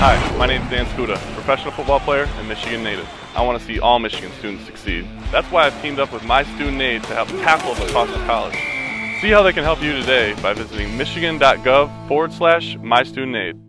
Hi, my name is Dan Skuta, professional football player and Michigan native. I want to see all Michigan students succeed. That's why I've teamed up with MI Student Aid to help tackle the cost of college. See how they can help you today by visiting michigan.gov forward slash MI Student Aid.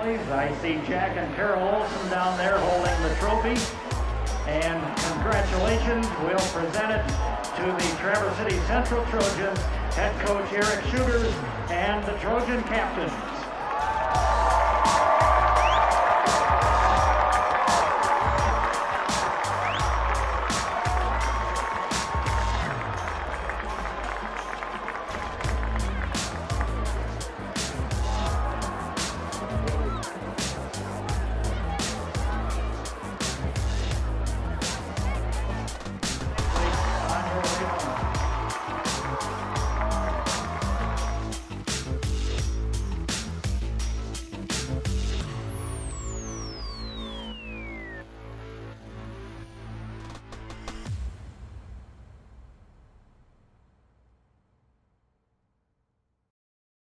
I see Jack and Carol Olson down there holding the trophy. And congratulations, we'll present it to the Traverse City Central Trojans head coach Eric Schugers and the Trojan captain